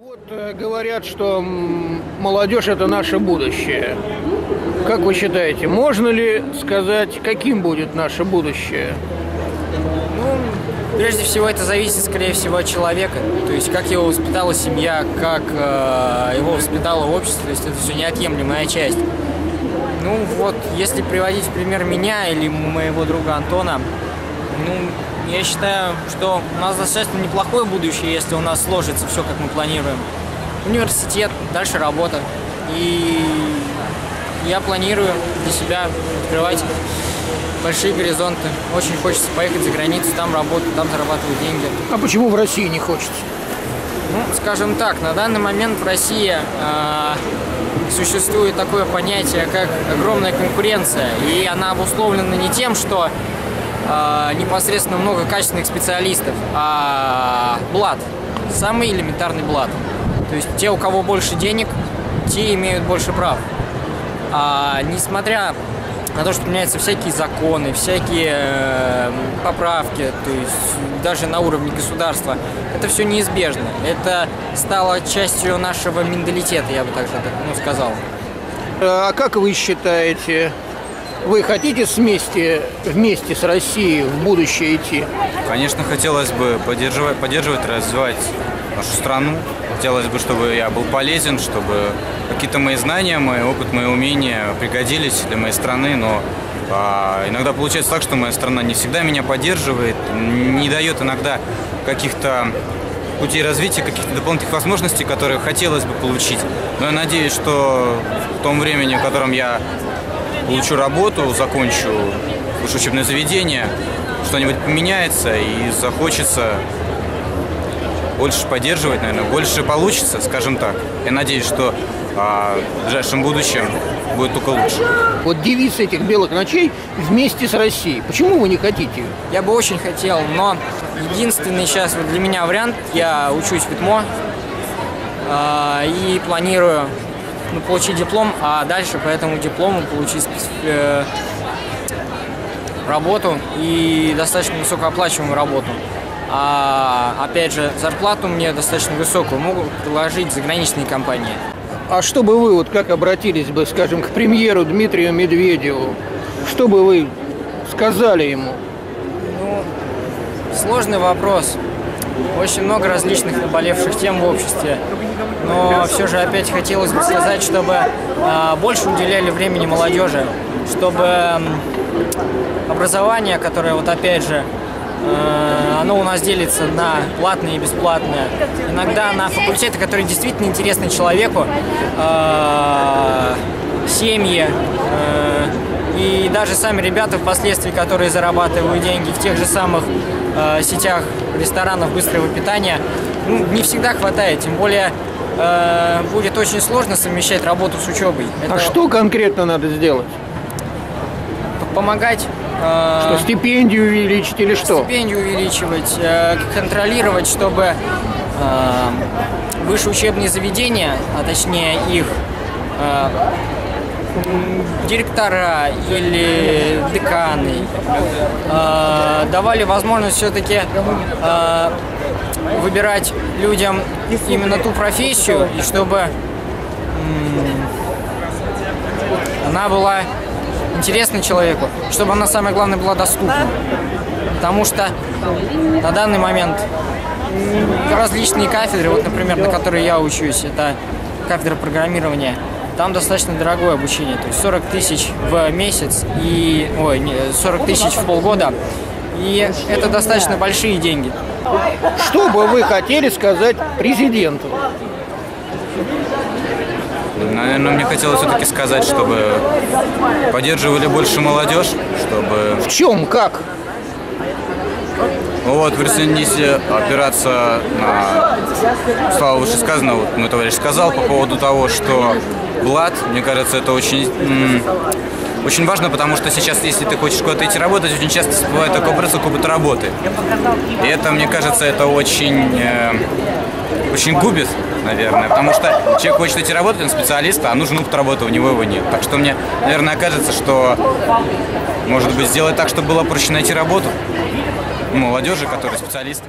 Вот э, говорят, что молодежь это наше будущее. Как вы считаете, можно ли сказать, каким будет наше будущее? Ну, прежде всего, это зависит, скорее всего, от человека. То есть, как его воспитала семья, как э, его воспитало общество. То есть, это все неотъемлемая часть. Ну, вот, если приводить в пример меня или моего друга Антона, ну, я считаю, что у нас достаточно неплохое будущее, если у нас сложится все, как мы планируем. Университет, дальше работа. И я планирую для себя открывать большие горизонты. Очень хочется поехать за границу, там работать, там зарабатывать деньги. А почему в России не хочется? Ну, скажем так, на данный момент в России э, существует такое понятие, как огромная конкуренция. И она обусловлена не тем, что э, непосредственно много качественных специалистов, а блат. Самый элементарный блат. То есть те, у кого больше денег, те имеют больше прав. А, несмотря на то, что меняются всякие законы, всякие э, поправки, то есть даже на уровне государства, это все неизбежно. Это стало частью нашего менталитета, я бы так же ну, сказал. А как вы считаете, вы хотите вместе, вместе с Россией в будущее идти? Конечно, хотелось бы поддерживать, поддерживать, развивать нашу страну. Хотелось бы, чтобы я был полезен, чтобы какие-то мои знания, мой опыт, мои умения пригодились для моей страны, но а, иногда получается так, что моя страна не всегда меня поддерживает, не дает иногда каких-то путей развития, каких-то дополнительных возможностей, которые хотелось бы получить. Но я надеюсь, что в том времени, в котором я получу работу, закончу высшее учебное заведение, что-нибудь поменяется и захочется больше поддерживать, наверное, больше получится, скажем так. Я надеюсь, что а, в ближайшем будущем будет только лучше. Вот девиз этих белых ночей вместе с Россией. Почему вы не хотите? Я бы очень хотел, но единственный сейчас вот для меня вариант, я учусь в ИТМО э, и планирую ну, получить диплом, а дальше по этому диплому получить э, работу и достаточно высокооплачиваемую работу. А опять же, зарплату мне достаточно высокую могут предложить заграничные компании. А что бы вы, вот как обратились бы, скажем, к премьеру Дмитрию Медведеву, что бы вы сказали ему? Ну, сложный вопрос. Очень много различных наболевших тем в обществе. Но все же опять хотелось бы сказать, чтобы э, больше уделяли времени молодежи, чтобы образование, которое вот опять же Э, оно у нас делится на платное и бесплатное. Иногда на факультеты, которые действительно интересны человеку, э, семьи э, и даже сами ребята впоследствии, которые зарабатывают деньги в тех же самых сетях ресторанов быстрого питания, ну, не всегда хватает, тем более будет очень сложно совмещать работу с учебой. А Это... А что конкретно надо сделать? Помогать Э, что, стипендию увеличить или что? Стипендию увеличивать, э, контролировать, чтобы э, высшие учебные заведения, а точнее их директора или деканы давали возможность все-таки выбирать людям именно ту профессию, и чтобы она была интересной человеку, чтобы она, самое главное, была доступна. Потому что на данный момент различные кафедры, вот, например, на которой я учусь, это кафедра программирования, там достаточно дорогое обучение, то есть 40 тысяч в месяц и, ой, 40 тысяч в полгода, и это достаточно большие деньги. Что бы вы хотели сказать президенту? Наверное, мне хотелось все-таки сказать, чтобы поддерживали больше молодежь, чтобы... В чем? Как? Вот, в опираться на... Слава выше сказано, вот мой товарищ сказал по поводу того, что Блад, мне кажется, это очень очень важно, потому что сейчас, если ты хочешь куда-то идти работать, очень часто бывает такой вопрос, как опыт работы. И это, мне кажется, это очень, э, очень губит, наверное, потому что человек хочет идти работать, он специалист, а нужен опыт работы, у него его нет. Так что мне, наверное, кажется, что, может быть, сделать так, чтобы было проще найти работу молодежи, которые специалисты.